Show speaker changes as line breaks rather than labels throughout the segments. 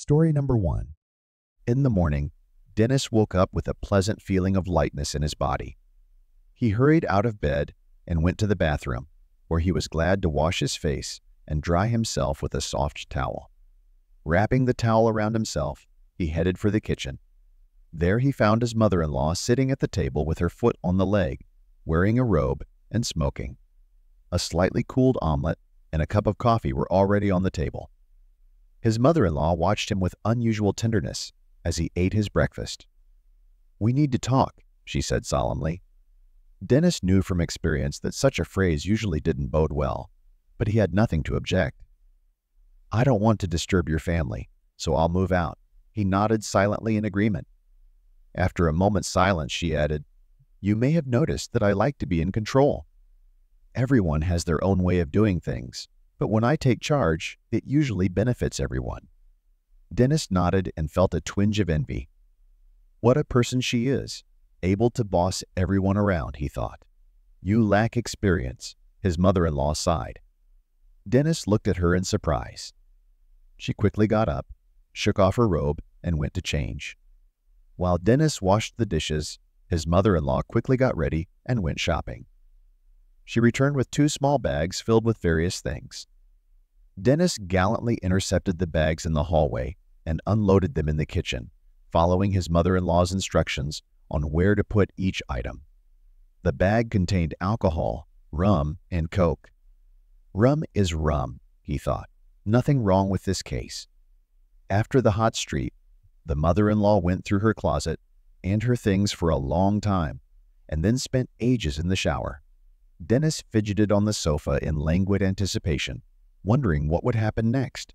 Story number one. In the morning, Dennis woke up with a pleasant feeling of lightness in his body. He hurried out of bed and went to the bathroom, where he was glad to wash his face and dry himself with a soft towel. Wrapping the towel around himself, he headed for the kitchen. There he found his mother-in-law sitting at the table with her foot on the leg, wearing a robe and smoking. A slightly cooled omelet and a cup of coffee were already on the table. His mother-in-law watched him with unusual tenderness as he ate his breakfast. We need to talk, she said solemnly. Dennis knew from experience that such a phrase usually didn't bode well, but he had nothing to object. I don't want to disturb your family, so I'll move out. He nodded silently in agreement. After a moment's silence, she added, You may have noticed that I like to be in control. Everyone has their own way of doing things, but when I take charge, it usually benefits everyone. Dennis nodded and felt a twinge of envy. What a person she is, able to boss everyone around, he thought. You lack experience, his mother-in-law sighed. Dennis looked at her in surprise. She quickly got up, shook off her robe, and went to change. While Dennis washed the dishes, his mother-in-law quickly got ready and went shopping. She returned with two small bags filled with various things. Dennis gallantly intercepted the bags in the hallway and unloaded them in the kitchen, following his mother-in-law's instructions on where to put each item. The bag contained alcohol, rum, and coke. Rum is rum, he thought. Nothing wrong with this case. After the hot street, the mother-in-law went through her closet and her things for a long time and then spent ages in the shower. Dennis fidgeted on the sofa in languid anticipation, wondering what would happen next.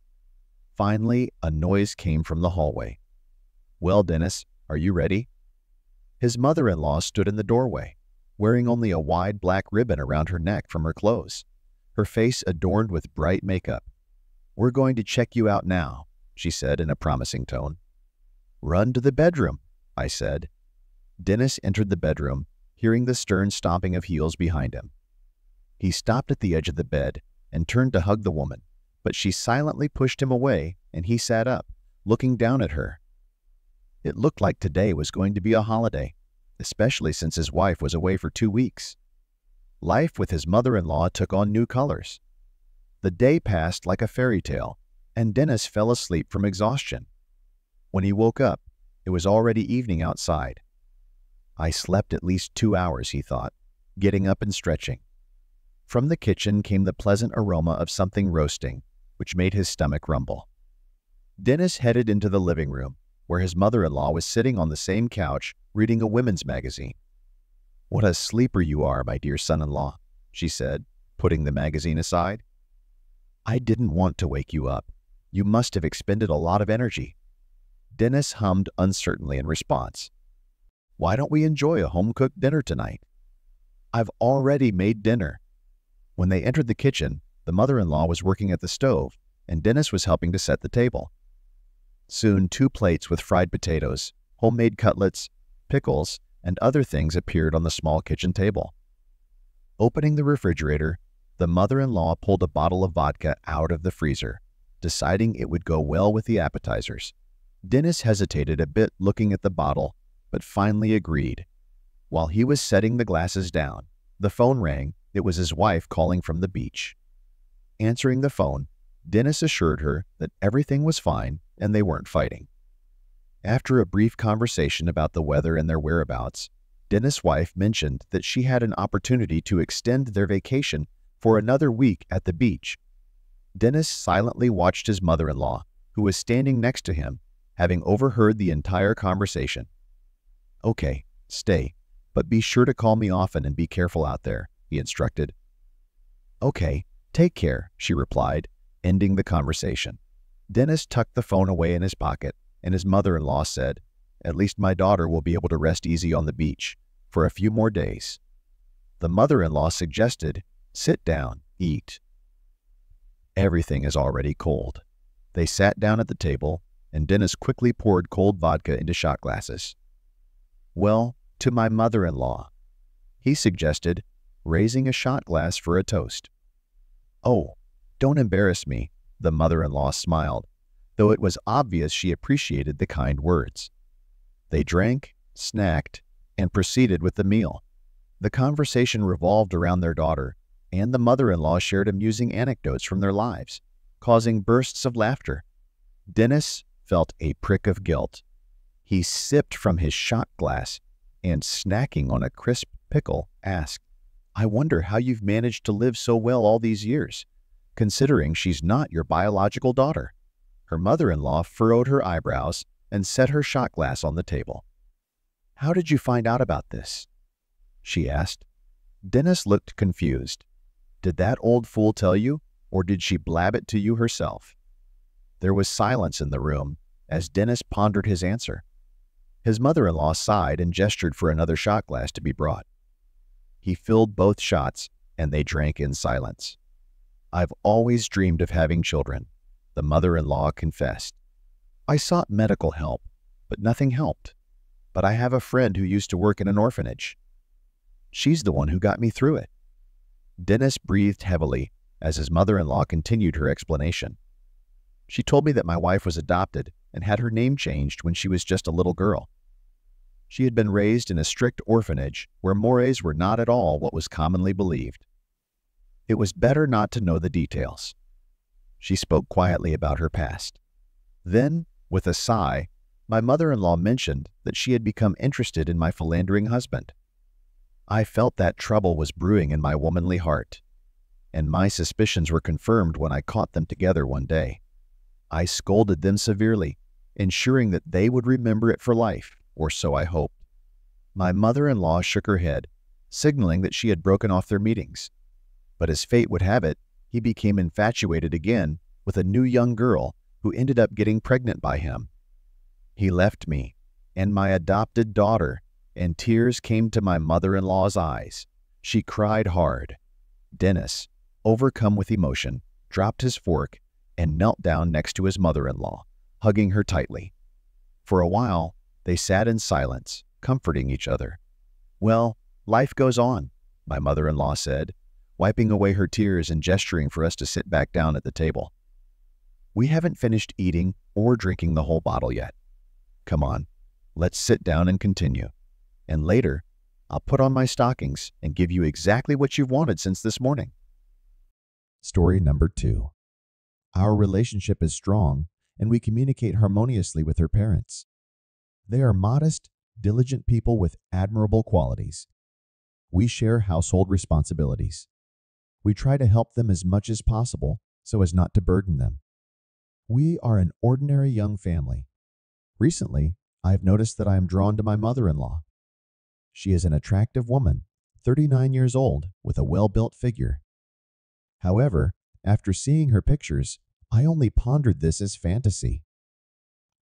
Finally, a noise came from the hallway. Well, Dennis, are you ready? His mother-in-law stood in the doorway, wearing only a wide black ribbon around her neck from her clothes, her face adorned with bright makeup. We're going to check you out now, she said in a promising tone. Run to the bedroom, I said. Dennis entered the bedroom, hearing the stern stomping of heels behind him. He stopped at the edge of the bed and turned to hug the woman, but she silently pushed him away and he sat up, looking down at her. It looked like today was going to be a holiday, especially since his wife was away for two weeks. Life with his mother-in-law took on new colors. The day passed like a fairy tale, and Dennis fell asleep from exhaustion. When he woke up, it was already evening outside. I slept at least two hours, he thought, getting up and stretching. From the kitchen came the pleasant aroma of something roasting, which made his stomach rumble. Dennis headed into the living room, where his mother-in-law was sitting on the same couch reading a women's magazine. What a sleeper you are, my dear son-in-law, she said, putting the magazine aside. I didn't want to wake you up. You must have expended a lot of energy. Dennis hummed uncertainly in response. Why don't we enjoy a home-cooked dinner tonight? I've already made dinner, when they entered the kitchen, the mother-in-law was working at the stove, and Dennis was helping to set the table. Soon two plates with fried potatoes, homemade cutlets, pickles, and other things appeared on the small kitchen table. Opening the refrigerator, the mother-in-law pulled a bottle of vodka out of the freezer, deciding it would go well with the appetizers. Dennis hesitated a bit looking at the bottle, but finally agreed. While he was setting the glasses down, the phone rang it was his wife calling from the beach. Answering the phone, Dennis assured her that everything was fine and they weren't fighting. After a brief conversation about the weather and their whereabouts, Dennis' wife mentioned that she had an opportunity to extend their vacation for another week at the beach. Dennis silently watched his mother-in-law, who was standing next to him, having overheard the entire conversation. Okay, stay, but be sure to call me often and be careful out there he instructed. Okay, take care, she replied, ending the conversation. Dennis tucked the phone away in his pocket, and his mother-in-law said, At least my daughter will be able to rest easy on the beach for a few more days. The mother-in-law suggested, Sit down, eat. Everything is already cold. They sat down at the table, and Dennis quickly poured cold vodka into shot glasses. Well, to my mother-in-law. He suggested, raising a shot glass for a toast. Oh, don't embarrass me, the mother-in-law smiled. though it was obvious she appreciated the kind words. They drank, snacked, and proceeded with the meal. The conversation revolved around their daughter, and the mother in law shared amusing anecdotes from their lives, causing bursts of laughter. Dennis felt a prick of guilt. He sipped from his shot glass and, snacking on a crisp pickle, asked, I wonder how you've managed to live so well all these years, considering she's not your biological daughter. Her mother in law furrowed her eyebrows and set her shot glass on the table. How did you find out about this? she asked. Dennis looked confused. Did that old fool tell you, or did she blab it to you herself? There was silence in the room as Dennis pondered his answer. His mother in law sighed and gestured for another shot glass to be brought. He filled both shots, and they drank in silence. I've always dreamed of having children, the mother in law confessed. I sought medical help, but nothing helped. But I have a friend who used to work in an orphanage. She's the one who got me through it. Dennis breathed heavily as his mother in law continued her explanation. She told me that my wife was adopted and had her name changed when she was just a little girl. She had been raised in a strict orphanage where mores were not at all what was commonly believed. It was better not to know the details. She spoke quietly about her past. Then, with a sigh, my mother in law mentioned that she had become interested in my philandering husband. I felt that trouble was brewing in my womanly heart, and my suspicions were confirmed when I caught them together one day. I scolded them severely, ensuring that they would remember it for life, or so I hoped. My mother in law shook her head, signaling that she had broken off their meetings. But as fate would have it, he became infatuated again with a new young girl who ended up getting pregnant by him. He left me and my adopted daughter, and tears came to my mother in law's eyes. She cried hard. Dennis, overcome with emotion, dropped his fork and knelt down next to his mother in law, hugging her tightly. For a while, they sat in silence, comforting each other. Well, life goes on, my mother in law said, wiping away her tears and gesturing for us to sit back down at the table. We haven't finished eating or drinking the whole bottle yet. Come on, let's sit down and continue. And later, I'll put on my stockings and give you exactly what you've wanted since this morning. Story number two. Our relationship is strong, and we communicate harmoniously with her parents. They are modest, diligent people with admirable qualities. We share household responsibilities. We try to help them as much as possible so as not to burden them. We are an ordinary young family. Recently, I have noticed that I am drawn to my mother in law. She is an attractive woman, 39 years old, with a well built figure. However, after seeing her pictures, I only pondered this as fantasy.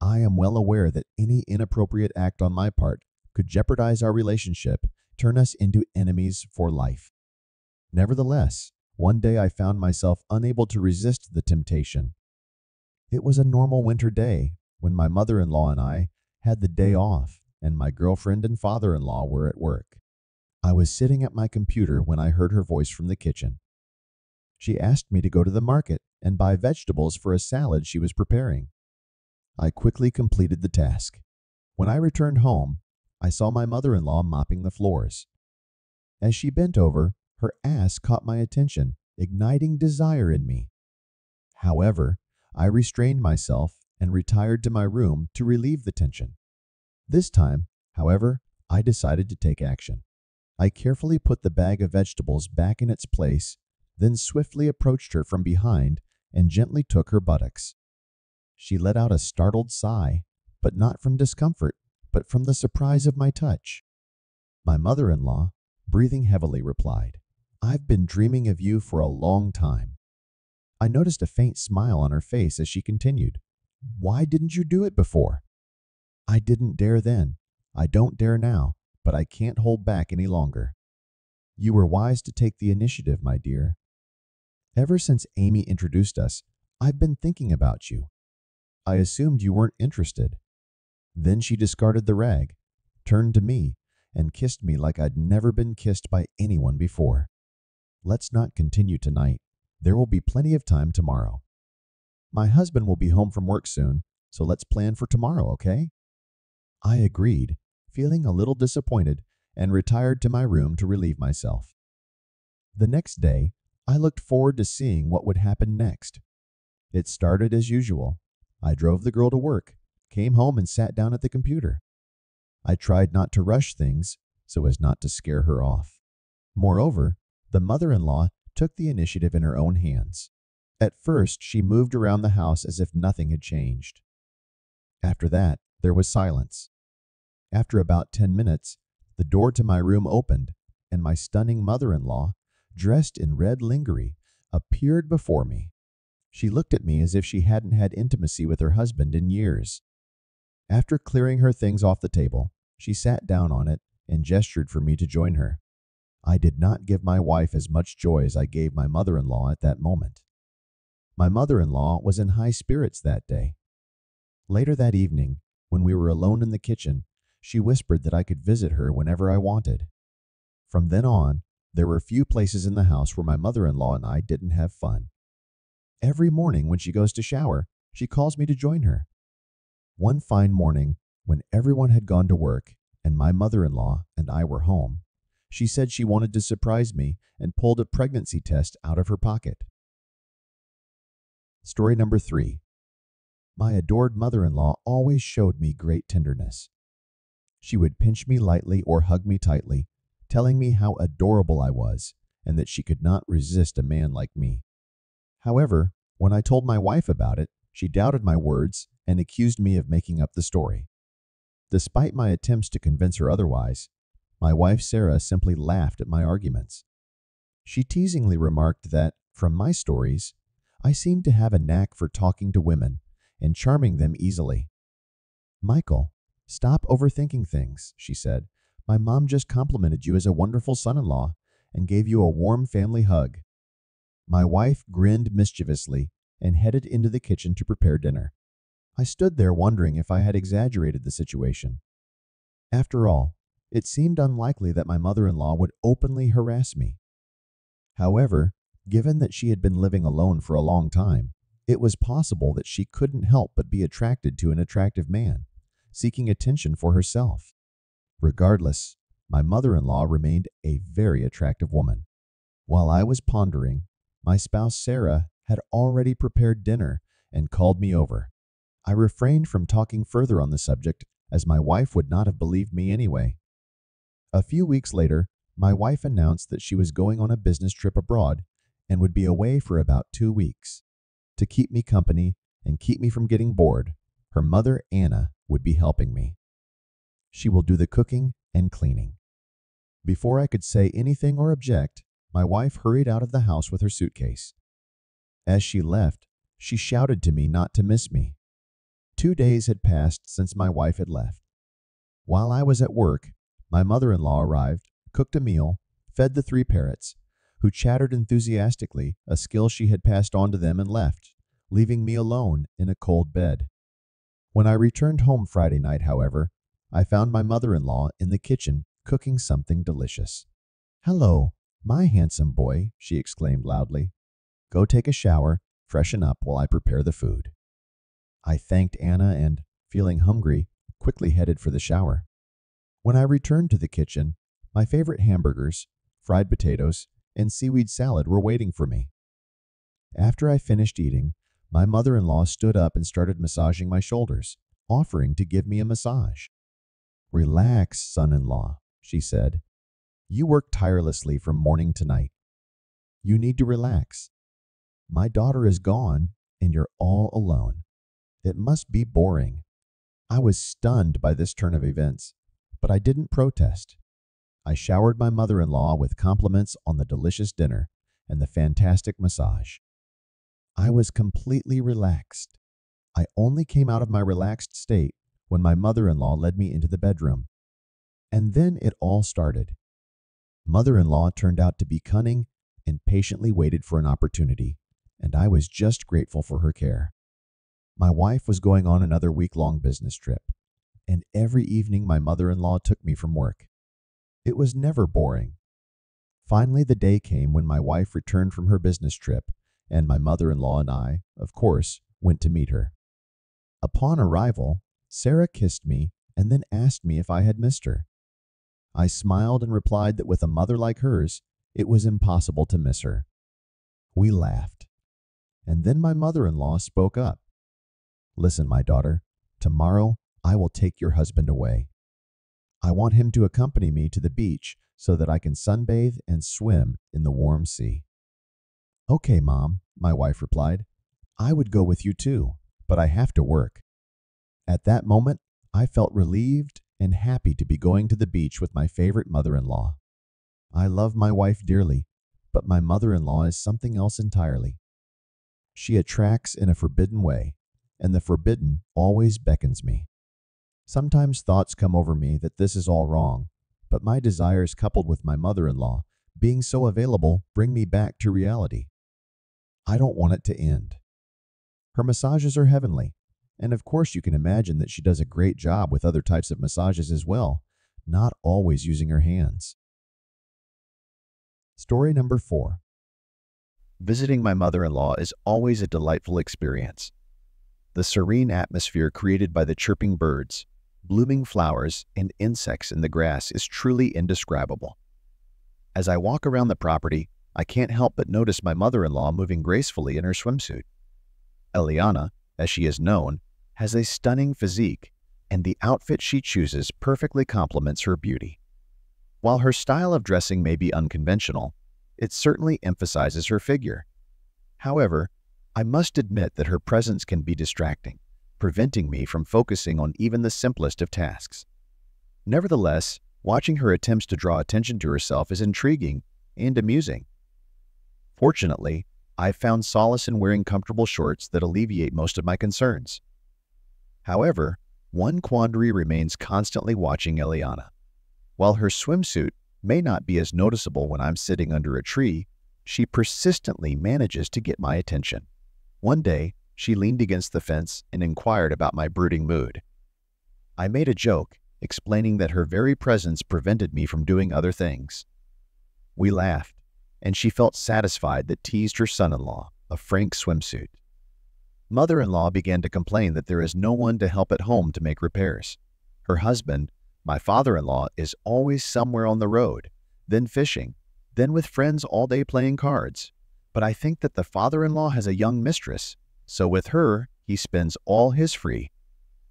I am well aware that any inappropriate act on my part could jeopardize our relationship, turn us into enemies for life. Nevertheless, one day I found myself unable to resist the temptation. It was a normal winter day when my mother in law and I had the day off, and my girlfriend and father in law were at work. I was sitting at my computer when I heard her voice from the kitchen. She asked me to go to the market and buy vegetables for a salad she was preparing. I quickly completed the task. When I returned home, I saw my mother in law mopping the floors. As she bent over, her ass caught my attention, igniting desire in me. However, I restrained myself and retired to my room to relieve the tension. This time, however, I decided to take action. I carefully put the bag of vegetables back in its place, then swiftly approached her from behind and gently took her buttocks. She let out a startled sigh, but not from discomfort, but from the surprise of my touch. My mother in law, breathing heavily, replied, I've been dreaming of you for a long time. I noticed a faint smile on her face as she continued, Why didn't you do it before? I didn't dare then. I don't dare now, but I can't hold back any longer. You were wise to take the initiative, my dear. Ever since Amy introduced us, I've been thinking about you. I assumed you weren't interested. Then she discarded the rag, turned to me, and kissed me like I'd never been kissed by anyone before. Let's not continue tonight. There will be plenty of time tomorrow. My husband will be home from work soon, so let's plan for tomorrow, okay? I agreed, feeling a little disappointed, and retired to my room to relieve myself. The next day, I looked forward to seeing what would happen next. It started as usual. I drove the girl to work, came home, and sat down at the computer. I tried not to rush things so as not to scare her off. Moreover, the mother in law took the initiative in her own hands. At first, she moved around the house as if nothing had changed. After that, there was silence. After about 10 minutes, the door to my room opened, and my stunning mother in law, dressed in red lingerie, appeared before me. She looked at me as if she hadn't had intimacy with her husband in years. After clearing her things off the table, she sat down on it and gestured for me to join her. I did not give my wife as much joy as I gave my mother in law at that moment. My mother in law was in high spirits that day. Later that evening, when we were alone in the kitchen, she whispered that I could visit her whenever I wanted. From then on, there were few places in the house where my mother in law and I didn't have fun. Every morning when she goes to shower, she calls me to join her. One fine morning, when everyone had gone to work and my mother in law and I were home, she said she wanted to surprise me and pulled a pregnancy test out of her pocket. Story number three. My adored mother in law always showed me great tenderness. She would pinch me lightly or hug me tightly, telling me how adorable I was and that she could not resist a man like me. However, when I told my wife about it, she doubted my words and accused me of making up the story. Despite my attempts to convince her otherwise, my wife Sarah simply laughed at my arguments. She teasingly remarked that, from my stories, I seemed to have a knack for talking to women and charming them easily. Michael, stop overthinking things, she said. My mom just complimented you as a wonderful son in law and gave you a warm family hug. My wife grinned mischievously and headed into the kitchen to prepare dinner. I stood there wondering if I had exaggerated the situation. After all, it seemed unlikely that my mother in law would openly harass me. However, given that she had been living alone for a long time, it was possible that she couldn't help but be attracted to an attractive man, seeking attention for herself. Regardless, my mother in law remained a very attractive woman. While I was pondering, my spouse Sarah had already prepared dinner and called me over. I refrained from talking further on the subject as my wife would not have believed me anyway. A few weeks later, my wife announced that she was going on a business trip abroad and would be away for about two weeks. To keep me company and keep me from getting bored, her mother, Anna, would be helping me. She will do the cooking and cleaning. Before I could say anything or object, my wife hurried out of the house with her suitcase. As she left, she shouted to me not to miss me. Two days had passed since my wife had left. While I was at work, my mother in law arrived, cooked a meal, fed the three parrots, who chattered enthusiastically, a skill she had passed on to them, and left, leaving me alone in a cold bed. When I returned home Friday night, however, I found my mother in law in the kitchen cooking something delicious. Hello, my handsome boy, she exclaimed loudly. Go take a shower, freshen up while I prepare the food. I thanked Anna and, feeling hungry, quickly headed for the shower. When I returned to the kitchen, my favorite hamburgers, fried potatoes, and seaweed salad were waiting for me. After I finished eating, my mother in law stood up and started massaging my shoulders, offering to give me a massage. Relax, son in law, she said. You work tirelessly from morning to night. You need to relax. My daughter is gone, and you're all alone. It must be boring. I was stunned by this turn of events but I didn't protest. I showered my mother in law with compliments on the delicious dinner and the fantastic massage. I was completely relaxed. I only came out of my relaxed state when my mother in law led me into the bedroom. And then it all started. Mother in law turned out to be cunning and patiently waited for an opportunity, and I was just grateful for her care. My wife was going on another week long business trip and every evening my mother in law took me from work. It was never boring. Finally, the day came when my wife returned from her business trip, and my mother in law and I, of course, went to meet her. Upon arrival, Sarah kissed me and then asked me if I had missed her. I smiled and replied that with a mother like hers, it was impossible to miss her. We laughed. And then my mother in law spoke up. Listen, my daughter, tomorrow I will take your husband away. I want him to accompany me to the beach so that I can sunbathe and swim in the warm sea. Okay, Mom, my wife replied. I would go with you too, but I have to work. At that moment, I felt relieved and happy to be going to the beach with my favorite mother in law. I love my wife dearly, but my mother in law is something else entirely. She attracts in a forbidden way, and the forbidden always beckons me. Sometimes thoughts come over me that this is all wrong, but my desires coupled with my mother in law being so available bring me back to reality. I don't want it to end. Her massages are heavenly, and of course you can imagine that she does a great job with other types of massages as well, not always using her hands. Story number four. Visiting my mother-in-law is always a delightful experience. The serene atmosphere created by the chirping birds, blooming flowers, and insects in the grass is truly indescribable. As I walk around the property, I can't help but notice my mother-in-law moving gracefully in her swimsuit. Eliana, as she is known, has a stunning physique, and the outfit she chooses perfectly complements her beauty. While her style of dressing may be unconventional, it certainly emphasizes her figure. However, I must admit that her presence can be distracting, preventing me from focusing on even the simplest of tasks. Nevertheless, watching her attempts to draw attention to herself is intriguing and amusing. Fortunately, I've found solace in wearing comfortable shorts that alleviate most of my concerns. However, one quandary remains constantly watching Eliana. While her swimsuit may not be as noticeable when I'm sitting under a tree, she persistently manages to get my attention. One day, she leaned against the fence and inquired about my brooding mood. I made a joke, explaining that her very presence prevented me from doing other things. We laughed, and she felt satisfied that teased her son-in-law, a frank swimsuit. Mother-in-law began to complain that there is no one to help at home to make repairs. Her husband, my father-in-law, is always somewhere on the road, then fishing, then with friends all day playing cards. But I think that the father-in-law has a young mistress, so with her he spends all his free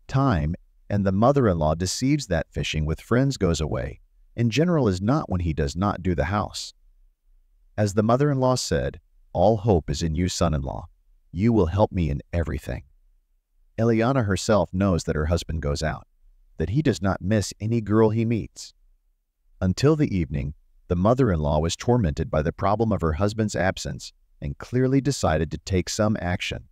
time, and the mother-in-law deceives that fishing with friends goes away, in general is not when he does not do the house. As the mother-in-law said, all hope is in you, son-in-law. You will help me in everything. Eliana herself knows that her husband goes out, that he does not miss any girl he meets. Until the evening, the mother-in-law was tormented by the problem of her husband's absence and clearly decided to take some action.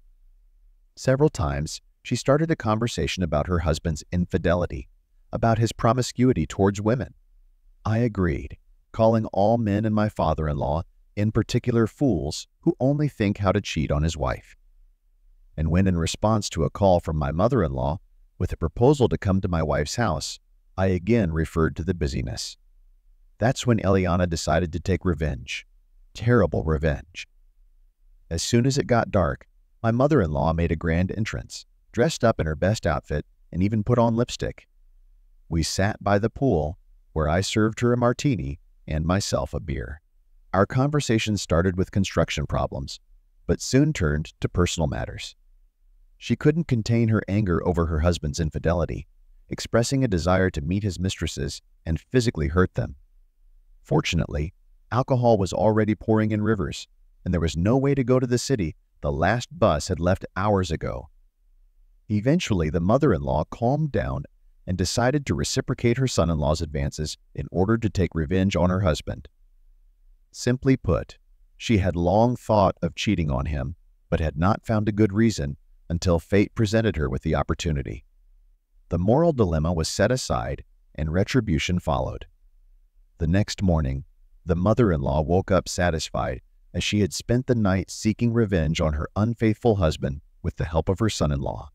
Several times, she started a conversation about her husband's infidelity, about his promiscuity towards women. I agreed, calling all men and my father-in-law in particular fools who only think how to cheat on his wife. And when in response to a call from my mother-in-law with a proposal to come to my wife's house, I again referred to the busyness. That's when Eliana decided to take revenge. Terrible revenge. As soon as it got dark, my mother-in-law made a grand entrance, dressed up in her best outfit, and even put on lipstick. We sat by the pool, where I served her a martini and myself a beer. Our conversation started with construction problems, but soon turned to personal matters. She couldn't contain her anger over her husband's infidelity, expressing a desire to meet his mistresses and physically hurt them. Fortunately, alcohol was already pouring in rivers, and there was no way to go to the city. The last bus had left hours ago. Eventually, the mother-in-law calmed down and decided to reciprocate her son-in-law's advances in order to take revenge on her husband. Simply put, she had long thought of cheating on him, but had not found a good reason until fate presented her with the opportunity. The moral dilemma was set aside and retribution followed. The next morning, the mother-in-law woke up satisfied as she had spent the night seeking revenge on her unfaithful husband with the help of her son-in-law.